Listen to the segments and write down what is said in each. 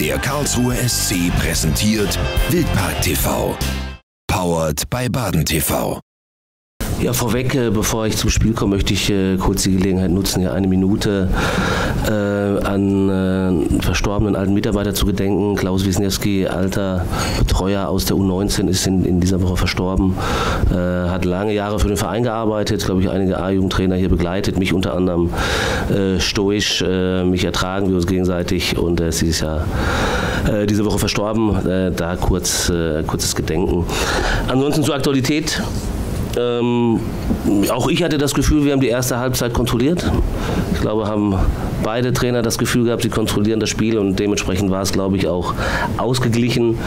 Der Karlsruher SC präsentiert Wildpark TV. Powered bei Baden TV. Ja, vorweg, äh, bevor ich zum Spiel komme, möchte ich äh, kurz die Gelegenheit nutzen, hier eine Minute äh, an äh, verstorbenen alten Mitarbeiter zu gedenken. Klaus Wisniewski, alter Betreuer aus der U19, ist in, in dieser Woche verstorben. Äh, hat lange Jahre für den Verein gearbeitet, glaube ich, einige A-Jugendtrainer hier begleitet, mich unter anderem äh, stoisch, mich ertragen wir uns gegenseitig und er ist dieses Jahr diese Woche verstorben. da kurz, kurzes Gedenken. Ansonsten zur Aktualität. Ähm, auch ich hatte das Gefühl, wir haben die erste Halbzeit kontrolliert. Ich glaube, haben beide Trainer das Gefühl gehabt, sie kontrollieren das Spiel und dementsprechend war es, glaube ich, auch ausgeglichen.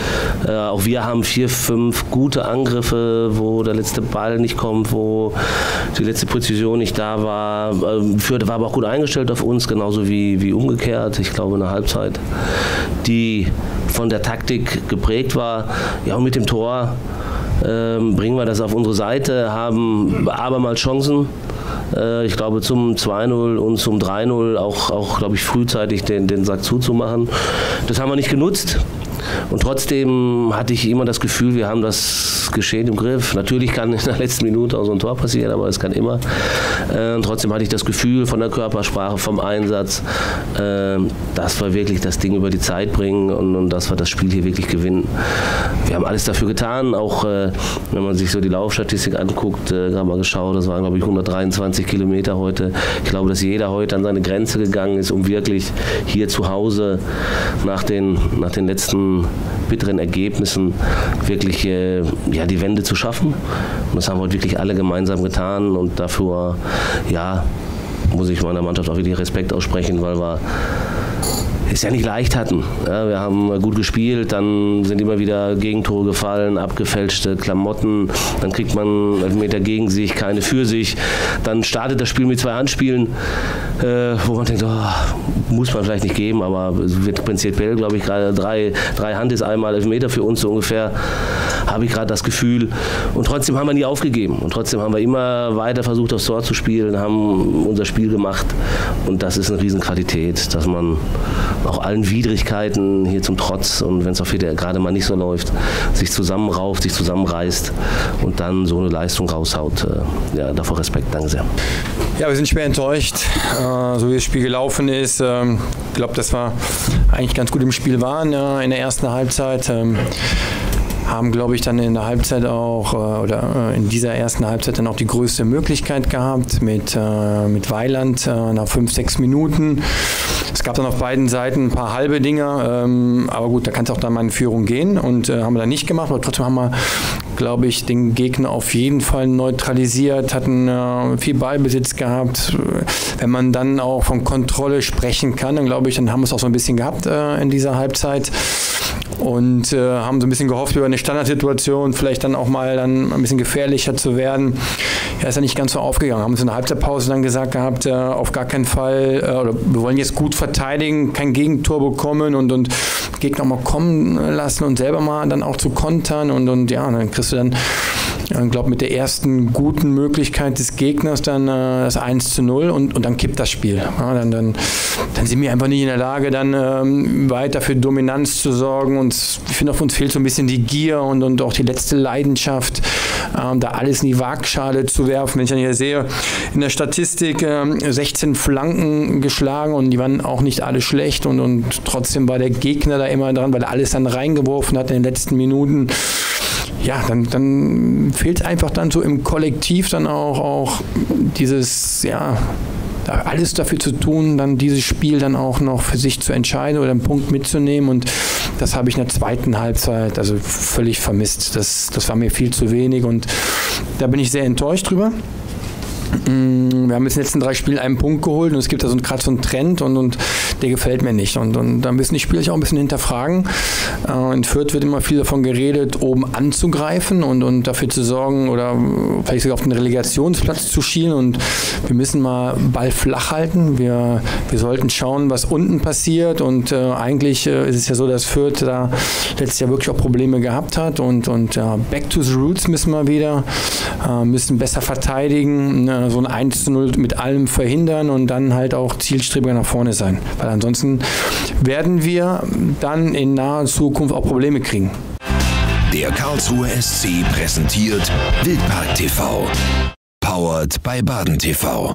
Äh, auch wir haben vier, fünf gute Angriffe, wo der letzte Ball nicht kommt, wo die letzte Präzision nicht da war. Äh, Fürth war aber auch gut eingestellt auf uns, genauso wie, wie umgekehrt. Ich glaube, eine Halbzeit, die von der Taktik geprägt war. Ja, und mit dem Tor ähm, bringen wir das auf unsere Seite, haben abermals Chancen. Äh, ich glaube, zum 2-0 und zum 3-0 auch, auch glaube ich, frühzeitig den, den Sack zuzumachen. Das haben wir nicht genutzt. Und trotzdem hatte ich immer das Gefühl, wir haben das Geschehen im Griff. Natürlich kann in der letzten Minute auch so ein Tor passieren, aber es kann immer. Äh, trotzdem hatte ich das Gefühl von der Körpersprache, vom Einsatz, äh, dass wir wirklich das Ding über die Zeit bringen und, und, dass wir das Spiel hier wirklich gewinnen. Wir haben alles dafür getan, auch äh, wenn man sich so die Laufstatistik anguckt, äh, gerade mal geschaut, das waren glaube ich 123 Kilometer heute. Ich glaube, dass jeder heute an seine Grenze gegangen ist, um wirklich hier zu Hause nach den, nach den letzten bitteren Ergebnissen wirklich äh, ja, die Wende zu schaffen. Und das haben wir wirklich alle gemeinsam getan und dafür ja, muss ich meiner Mannschaft auch wirklich Respekt aussprechen, weil wir es ja nicht leicht hatten. Ja, wir haben gut gespielt, dann sind immer wieder Gegentore gefallen, abgefälschte Klamotten, dann kriegt man Meter gegen sich, keine für sich. Dann startet das Spiel mit zwei Handspielen, äh, wo man denkt, oh, muss man vielleicht nicht geben, aber es wird prinzipiell, glaube ich, gerade drei, drei Hand ist einmal Elfmeter für uns so ungefähr, habe ich gerade das Gefühl. Und trotzdem haben wir nie aufgegeben und trotzdem haben wir immer weiter versucht, aufs Tor zu spielen, haben unser Spiel gemacht und das ist eine Riesenqualität, dass man auch allen Widrigkeiten hier zum Trotz und wenn es auf wieder gerade mal nicht so läuft, sich zusammenrauft, sich zusammenreißt und dann so eine Leistung raushaut. Äh, ja, davor Respekt, danke sehr. Ja, wir sind schwer enttäuscht, äh, so wie das Spiel gelaufen ist. Ähm, ich glaube, dass wir eigentlich ganz gut im Spiel waren in der ersten Halbzeit. Ähm, haben, glaube ich, dann in der Halbzeit auch, äh, oder in dieser ersten Halbzeit dann auch die größte Möglichkeit gehabt mit, mit Weiland nach fünf, sechs Minuten. Es gab dann auf beiden Seiten ein paar halbe Dinge, ähm, aber gut, da kann es auch dann mal in Führung gehen und haben wir dann nicht gemacht, aber trotzdem haben wir, glaube ich, den Gegner auf jeden Fall neutralisiert, hatten viel Ballbesitz gehabt. Wenn man dann auch von Kontrolle sprechen kann, dann glaube ich, dann haben wir es auch so ein bisschen gehabt in dieser Halbzeit und äh, haben so ein bisschen gehofft, über eine Standardsituation vielleicht dann auch mal dann ein bisschen gefährlicher zu werden. Ja, ist ja nicht ganz so aufgegangen. Haben uns in der Halbzeitpause dann gesagt gehabt, äh, auf gar keinen Fall, äh, oder wir wollen jetzt gut verteidigen, kein Gegentor bekommen und, und Gegner mal kommen lassen und selber mal dann auch zu kontern und, und ja, dann kriegst du dann ich glaube, mit der ersten guten Möglichkeit des Gegners dann äh, das 1 zu 0 und, und dann kippt das Spiel. Ja, dann, dann, dann sind wir einfach nicht in der Lage, dann ähm, weiter für Dominanz zu sorgen. Und ich finde, auf uns fehlt so ein bisschen die Gier und, und auch die letzte Leidenschaft, ähm, da alles in die Waagschale zu werfen. Wenn ich dann hier sehe, in der Statistik ähm, 16 Flanken geschlagen und die waren auch nicht alle schlecht und, und trotzdem war der Gegner da immer dran, weil er alles dann reingeworfen hat in den letzten Minuten ja, dann, dann fehlt einfach dann so im Kollektiv dann auch, auch dieses, ja, alles dafür zu tun, dann dieses Spiel dann auch noch für sich zu entscheiden oder einen Punkt mitzunehmen. Und das habe ich in der zweiten Halbzeit also völlig vermisst. Das, das war mir viel zu wenig und da bin ich sehr enttäuscht drüber. Mm, wir haben jetzt in den letzten drei Spielen einen Punkt geholt und es gibt da so gerade so einen Trend und, und der gefällt mir nicht. Und, und da müssen die Spieler sich auch ein bisschen hinterfragen. Äh, in Fürth wird immer viel davon geredet, oben anzugreifen und, und dafür zu sorgen oder vielleicht sogar auf den Relegationsplatz zu schielen. Und wir müssen mal Ball flach halten. Wir, wir sollten schauen, was unten passiert. Und äh, eigentlich äh, ist es ja so, dass Fürth da letztes Jahr wirklich auch Probleme gehabt hat. Und, und ja, back to the roots müssen wir wieder, äh, müssen besser verteidigen. Äh, so ein 1 zu 0 mit allem verhindern und dann halt auch zielstrebiger nach vorne sein. Weil ansonsten werden wir dann in naher Zukunft auch Probleme kriegen. Der Karlsruher SC präsentiert Wildpark TV. Powered bei Baden TV.